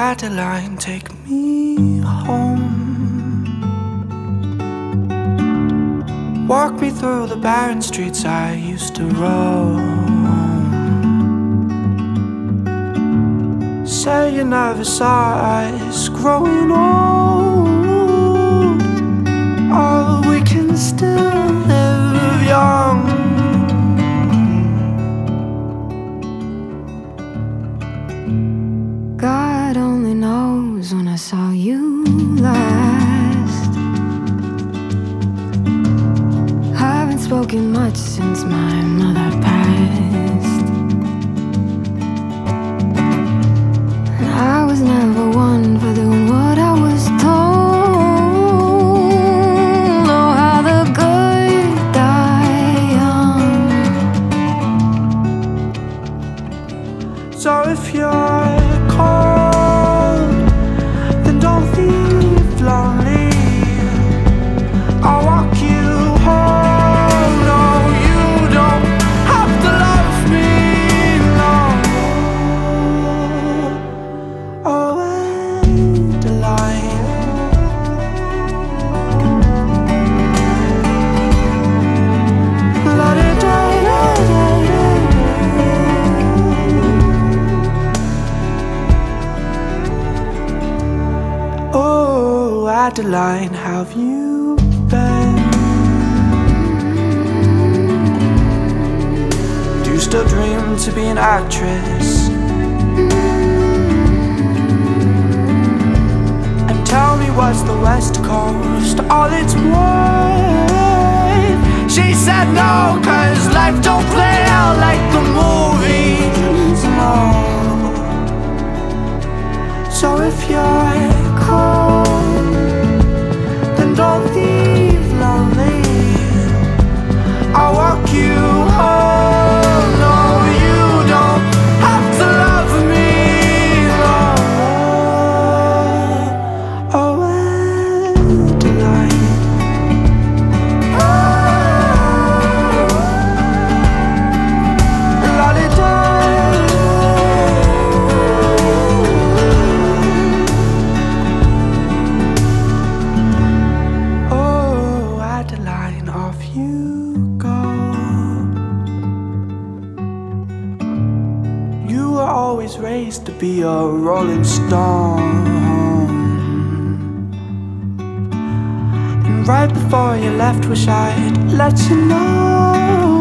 Adeline, take me home. Walk me through the barren streets I used to roam. Say you never saw us growing old. Saw you last. Haven't spoken much since my mother passed. I was never one for doing what I was told. Know how the good die young. So if you're Oh, Adeline, have you been? Do you still dream to be an actress? And tell me, what's the West Coast all it's worth? She said no, cause life don't play out like the movies. No. So if you're were always raised to be a rolling stone. And right before you left, wish I'd let you know